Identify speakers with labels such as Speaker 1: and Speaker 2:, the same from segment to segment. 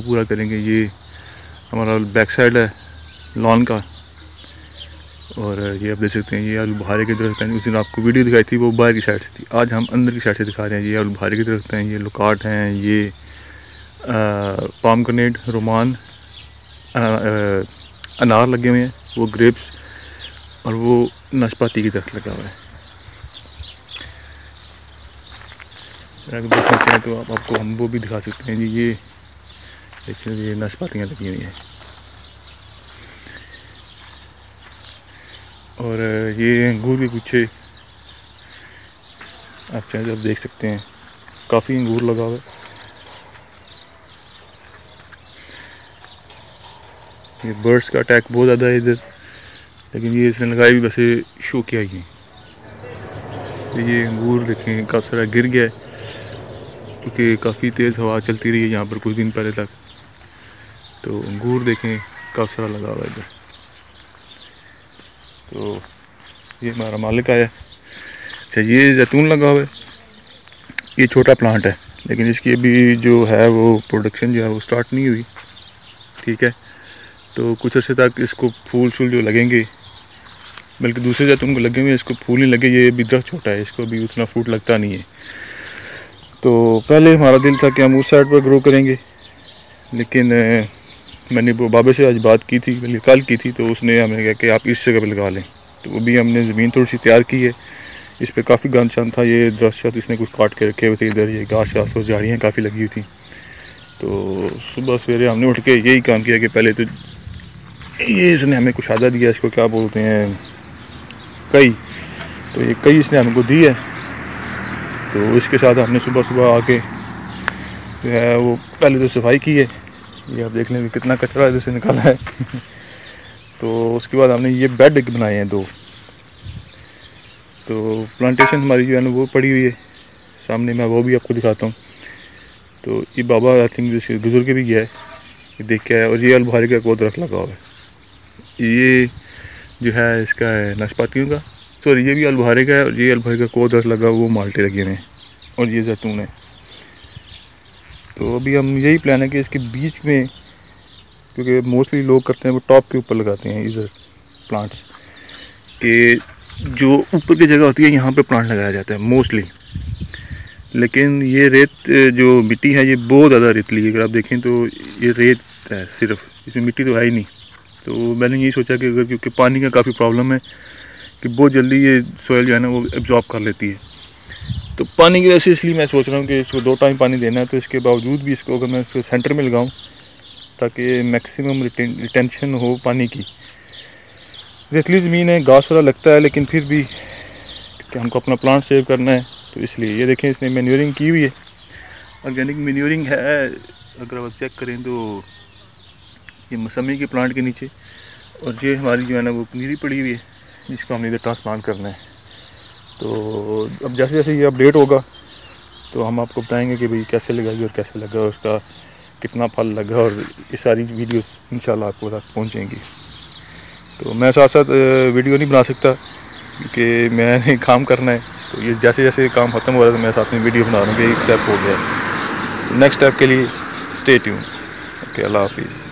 Speaker 1: पूरा करेंगे। ये हमारा बैक साइड है लॉन का। और ये आप देख सकते हैं, ये आलू बुहारे की दरख्त हैं। उस दिन आपको वीडियो दिखाई थी, वो बाहर की साइड से थी। आज हम अंदर की साइड से दिखा रहे हैं। ये आलू बुहारे की दरख्त हैं, ये लुकाट हैं, ये पाम कनेट रोमान अनार लगे हुए हैं, वो ग्रेप्स और वो नाशपाती की दरख्त लगा हुआ है। अगर देखना चाहें तो आप, आपको हम वो भी दिखा सकते हैं। जी ये देखिए ये नाशपातियाँ लगी हुई हैं। और ये अंगूर के गुच्छे आप चाहें तो आप देख सकते हैं। काफ़ी अंगूर लगा हुआ है। ये बर्ड्स का अटैक बहुत ज़्यादा है इधर, लेकिन ये इसने लगाई भी वैसे शो किया ही तो ये अंगूर देखें, काफ़ी सारा गिर गया है। क्योंकि काफ़ी तेज़ हवा चलती रही है यहाँ पर कुछ दिन पहले तक। तो अंगूर देखें, काफ़ी सारा लगा हुआ है इधर। तो ये हमारा मालिक आया अच्छा ये जैतून लगा हुआ है। ये छोटा प्लांट है, लेकिन इसकी अभी जो है वो प्रोडक्शन जो है वो स्टार्ट नहीं हुई। ठीक है? तो कुछ अर्से तक इसको फूल शूल जो लगेंगे, बल्कि दूसरे जैतून को लगे हुए इसको फूल नहीं लगे, ये अभी दरख्त छोटा है, इसको अभी उतना फूट लगता नहीं है। तो पहले हमारा दिल था कि हम उस साइड पर ग्रो करेंगे। लेकिन मैंने बाबे से आज बात की थी कल की थी तो उसने हमें कहा कि आप इस जगह पर लगा लें। तो वो भी हमने ज़मीन थोड़ी सी तैयार की है। इस पर काफ़ी गंद छंद था, ये दरख्त इसने कुछ काट के रखे हुए थे इधर, ये घास शास और झाड़ियाँ काफ़ी लगी हुई थी। तो सुबह सवेरे हमने उठ के यही काम किया कि पहले तो ये इसने हमें कुछ आदा दिया, इसको क्या बोलते हैं, कई। तो ये कई इसने हमको दी है। तो इसके साथ हमने सुबह सुबह आके जो है वो पहले तो सफ़ाई की है। ये आप देख लें कितना कचरा इधर से निकाला है। तो उसके बाद हमने ये बेड बनाए हैं दो। तो प्लांटेशन हमारी जो है ना वो पड़ी हुई है। सामने मैं वो भी आपको दिखाता हूँ। तो ये बाबा आई थिंक जैसे गुजर के भी गया है, ये देख के आया और ये अलबुहारी का कोद रख लगा हुआ है। ये जो है इसका है नाशपातियों का। सॉरी, ये भी अलबुहारे का है और ये अलबुहारी का कोद रख लगा, वो माल्टे लगे हुए हैं और ये जैतून है। तो अभी हम यही प्लान है कि इसके बीच में, क्योंकि मोस्टली लोग करते हैं, वो टॉप के ऊपर लगाते हैं इधर प्लांट्स कि जो ऊपर की जगह होती है, यहाँ पे प्लांट लगाया जाता है मोस्टली लेकिन ये रेत, जो मिट्टी है, ये बहुत ज़्यादा रेतली है। अगर आप देखें तो ये रेत है सिर्फ़, इसमें मिट्टी तो है ही नहीं। तो मैंने यही सोचा कि अगर, क्योंकि पानी का काफ़ी प्रॉब्लम है कि बहुत जल्दी ये सोयल जो है ना वो एब्जॉर्ब कर लेती है। तो पानी की वजह से इसलिए मैं सोच रहा हूँ कि इसको दो टाइम पानी देना है तो इसके बावजूद भी इसको अगर मैं इसको सेंटर में लगाऊँ, ताकि मैक्सिमम रिटेंशन हो पानी की। रेतली ज़मीन है, घास वाला लगता है, लेकिन फिर भी हमको अपना प्लांट सेव करना है तो इसलिए। ये देखें, इसने मैन्योरिंग की हुई है। ऑर्गेनिक मैन्योरिंग है, अगर आप चेक करें तो ये मौसमी के प्लांट के नीचे, और ये हमारी जो है ना वो पनीरी पड़ी हुई है। जिसको हमने इधर ट्रांसप्लांट करना है। तो अब जैसे जैसे ये अपडेट होगा तो हम आपको बताएँगे कि भाई कैसे लगाएगी और कैसे लगा, उसका कितना फल लगा और ये सारी वीडियोस इंशाल्लाह आपको तक पहुँचेंगी। तो मैं साथ साथ वीडियो नहीं बना सकता क्योंकि मैंने काम करना है। तो ये जैसे जैसे काम ख़त्म हो रहा है तो मैं साथ में वीडियो बना रहा हूँ कि एक स्टेप हो गया। तो नेक्स्ट स्टेप के लिए स्टे ट्यून ओके अल्लाह हाफिज़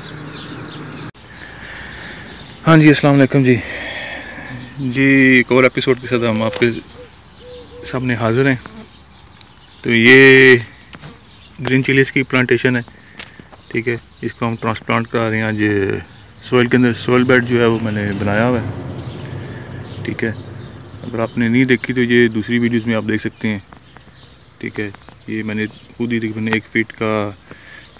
Speaker 1: हाँ जी, अस्सलाम वालेकुम जी। जी, एक और एपिसोड के साथ हम आपके सामने हाज़िर हैं। तो ये ग्रीन चिलीज़ की प्लांटेशन है, ठीक है? इसको हम ट्रांसप्लांट करा रहे हैं। आज सोयल के अंदर सोयल बेड जो है वो मैंने बनाया हुआ है, ठीक है? अगर आपने नहीं देखी तो ये दूसरी वीडियोस में आप देख सकते हैं, ठीक है? ये मैंने खुद ही मैंने एक फीट का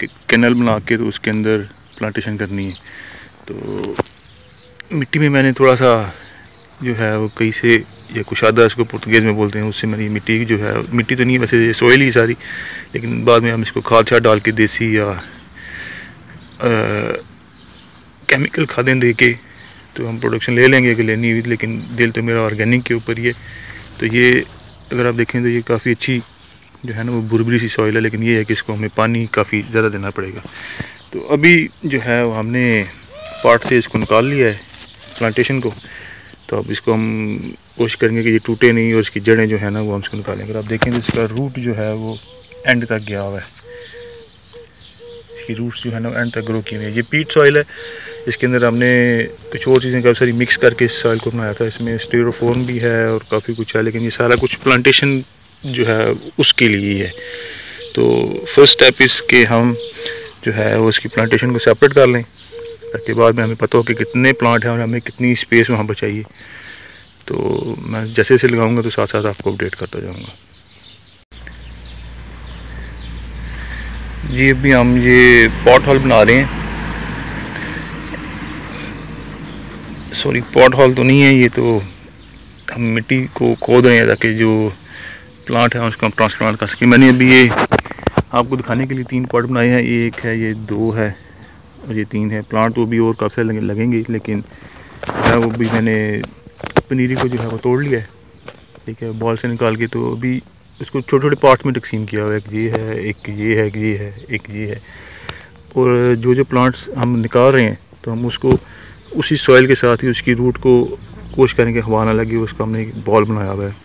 Speaker 1: कैनल बना के तो उसके अंदर प्लांटेशन करनी है। तो मिट्टी में मैंने थोड़ा सा जो है वो कहीं से, या कुशादा इसको पुर्तगेज़ में बोलते हैं, उससे मैंने ये मिट्टी जो है, मिट्टी तो नहीं है वैसे ये ही सारी, लेकिन बाद में हम इसको खाद छाद डाल के देसी या केमिकल खादें दे के तो हम प्रोडक्शन ले लेंगे कि लेनी हुई, लेकिन दिल तो मेरा ऑर्गेनिक के ऊपर ही है। तो ये, अगर आप देखें तो ये काफ़ी अच्छी जो है ना, वो बुरबरी सी सॉइल है, लेकिन ये है कि इसको हमें पानी काफ़ी ज़्यादा देना पड़ेगा। तो अभी जो है वो हमने पार्ट से इसको निकाल लिया है प्लांटेशन को। तो अब इसको हम कोशिश करेंगे कि ये टूटे नहीं और इसकी जड़ें जो है ना वो हम इसको निकालेंगे आप देखें तो इसका रूट जो है वो एंड तक गया हुआ है। इसकी रूट्स जो है ना एंड तक ग्रो की हुई है। ये पीट सॉइल है। इसके अंदर हमने कुछ और चीज़ें काफ़ी सारी मिक्स करके इस सॉइल को बनाया था। इसमें स्टेरोफोन भी है और काफ़ी कुछ है, लेकिन ये सारा कुछ प्लांटेशन जो है उसके लिए ही। है तो फ़र्स्ट स्टेप इसके हम जो है वो इसकी प्लांटेशन को सेपरेट कर लें। ताकि बाद में हमें पता हो कि कितने प्लांट हैं और हमें कितनी स्पेस वहाँ पर चाहिए तो मैं जैसे जैसे लगाऊँगा तो साथ साथ आपको अपडेट करता जाऊँगा। जी, अभी हम ये पॉट हॉल बना रहे हैं। सॉरी पॉट हॉल तो नहीं है, ये तो हम मिट्टी को खोद रहे हैं ताकि जो प्लांट है उसको हम ट्रांसप्लांट कर सकें। मैंने अभी ये आपको दिखाने के लिए तीन पॉट बनाए हैं। एक है, ये दो है। ये तीन है। प्लांट तो भी और काफ़ी सारे लगेंगे, लेकिन वो भी मैंने पनीरी को जो है वो तोड़ लिया है। ठीक है बॉल से निकाल के तो अभी उसको छोटे छोटे पार्ट्स में तकसीम किया हुआ है। एक ये है, एक ये है, एक ये है, एक ये है। और जो जो प्लांट्स हम निकाल रहे हैं तो हम उसको उसी सॉइल के साथ ही उसकी रूट को कोशिश करेंगे हवा ना लगे उसका हमने एक बॉल बनाया हुआ है।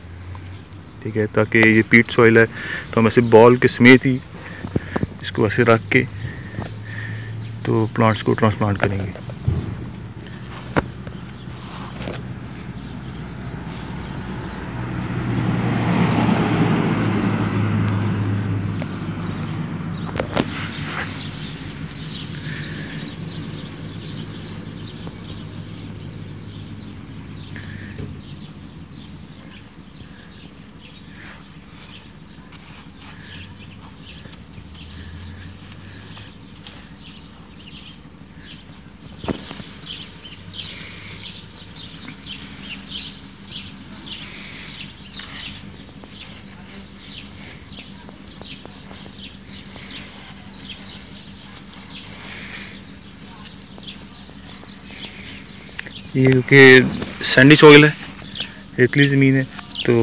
Speaker 1: ठीक है, ताकि ये पीट सॉइल है तो हम ऐसे बॉल के समेत ही इसको ऐसे रख के तो प्लांट्स को ट्रांसप्लांट करेंगे। ये क्योंकि सैंडी सॉइल है रेतली ज़मीन है तो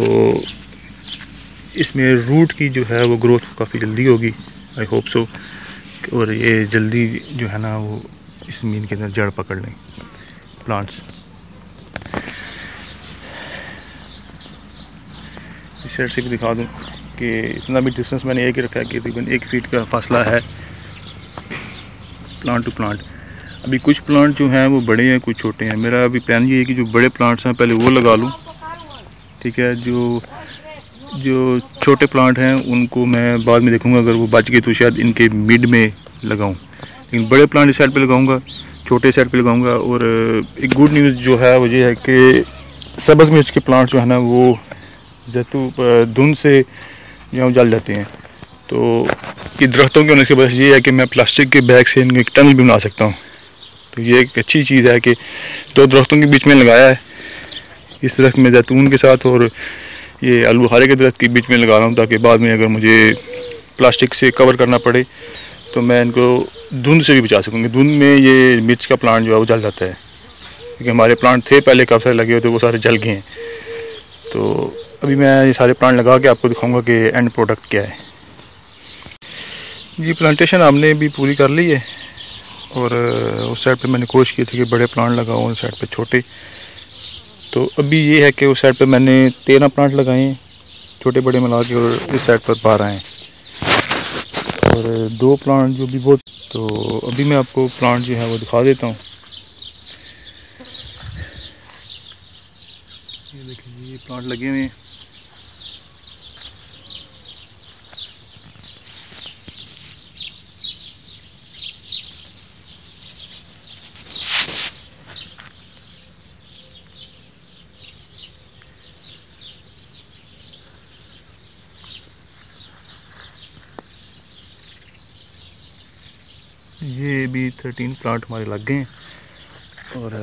Speaker 1: इसमें रूट की जो है वो ग्रोथ काफ़ी जल्दी होगी आई होप सो और ये जल्दी जो है ना वो इस ज़मीन के अंदर जड़ पकड़ लें प्लांट्स इस साइड से भी दिखा दूँ कि इतना भी डिस्टेंस मैंने एक ही रखा है कि तकरीबन एक फीट का फासला है प्लांट टू प्लांट अभी कुछ प्लांट जो हैं वो बड़े हैं, कुछ छोटे हैं। मेरा अभी प्लान ये है कि जो बड़े प्लांट्स हैं, पहले वो लगा लूँ। ठीक है, जो जो छोटे प्लांट हैं, उनको मैं बाद में देखूँगा, अगर वो बच गए तो शायद इनके मिड में लगाऊँ। लेकिन बड़े प्लांट इस साइड पर लगाऊँगा, छोटे साइड पर लगाऊँगा, और, एक गुड न्यूज़ जो है, वो ये है कि सब्ज़ मिर्च के प्लांट जो है ना, वो जैतू धुंध से जो जल जाते हैं। तो कि दरख्तों के होने के बस ये है कि मैं प्लास्टिक के बैग से इनके टनल भी बना सकता हूँ। तो ये एक अच्छी चीज़ है कि दो दरख्तों के बीच में लगाया है। इस दरख्त में जैतून के साथ और ये आलू बुखारे के दरख्त के बीच में लगा रहा हूँ ताकि बाद में अगर मुझे प्लास्टिक से कवर करना पड़े तो मैं इनको धुंध से भी बचा सकूँगी। धुंध में ये मिर्च का प्लांट जो है वो जल जाता है। क्योंकि हमारे प्लांट थे पहले, काफ़ी सारे लगे हुए थे, वो सारे जल गए हैं। तो अभी मैं ये सारे प्लांट लगा के आपको दिखाऊँगा कि एंड प्रोडक्ट क्या है। जी प्लांटेशन हमने भी पूरी कर ली है। और उस साइड पे मैंने कोशिश की थी कि बड़े प्लांट लगाऊँ, उस साइड पे छोटे। तो अभी ये है कि उस साइड पे मैंने तेरह प्लांट लगाए हैं, छोटे बड़े मिला के और इस साइड पर बारह हैं। और, दो प्लांट जो भी बहुत तो अभी मैं आपको प्लांट जो है वो दिखा देता हूँ। ये देखिए, ये प्लांट लगे हुए हैं। ये भी थर्टीन प्लांट हमारे लग गए हैं। और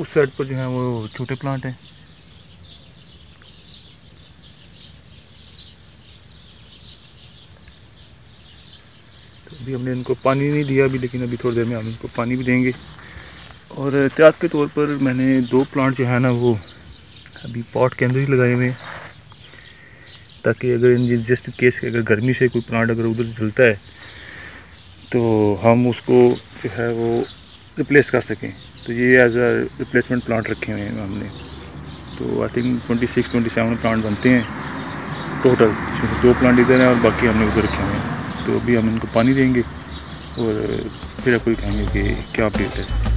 Speaker 1: उस साइड पर जो है वो छोटे प्लांट हैं। तो अभी हमने इनको पानी नहीं दिया अभी, लेकिन अभी थोड़ी देर में हम इनको पानी भी देंगे। और एहतियात के तौर पर मैंने दो प्लांट जो है ना, वो अभी पॉट के अंदर ही लगाए हुए हैं। ताकि अगर इन जस्ट केस अगर गर्मी से कोई प्लांट अगर उधर जलता है तो हम उसको जो है वो रिप्लेस कर सकें। तो ये एज अ रिप्लेसमेंट प्लांट रखे हुए हैं हमने। तो I think twenty six twenty seven plant बनते हैं टोटल इसमें दो प्लांट इधर हैं और बाकी हमने उधर रखे हुए हैं। तो अभी हम इनको पानी देंगे और फिर आपको कहेंगे कि क्या अपडेट है।